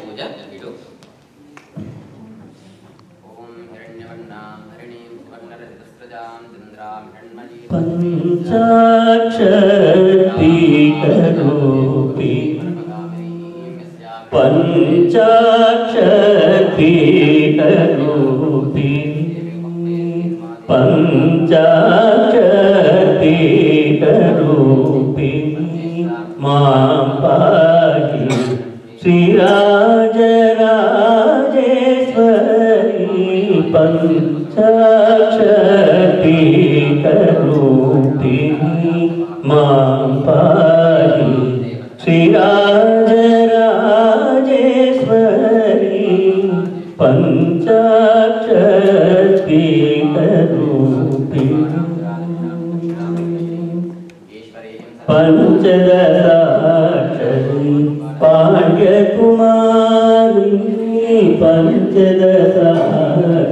पूजा इडु ॐ हिरण्यवर्णां माँ पाहि श्रीरा श्रीराजराजेश्वरी पञ्चाक्षरीकरूपी माँ पाहि श्रीराजराजेश्वरी पञ्चदशाक्षरी पाण्ड्यकुमारी पञ्चदशाक्षरी पाण्ड्यकुमारी पञ्चदशाक्षरी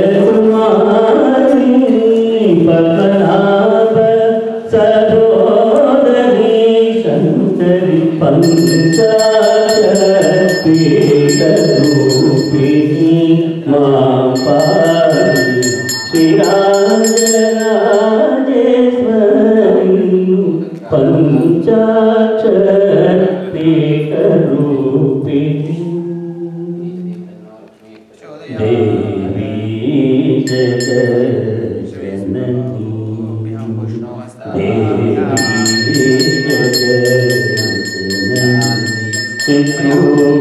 सहोदरी शङ्करी पञ्चाक्षरीरूपिणी मा पाहि श्रीराजराजेश्वरी पञ्चाक्षरीरूपिणी देवी जगज्जननी देवी जगज्जननी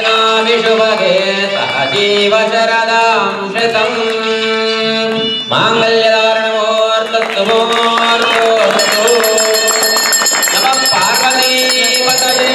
विष्णाविषुभगे सहजीवशरदां शृतम् माङ्गल्यधारणमोर्लत्तमोर्लो नमः पार्वतीपतये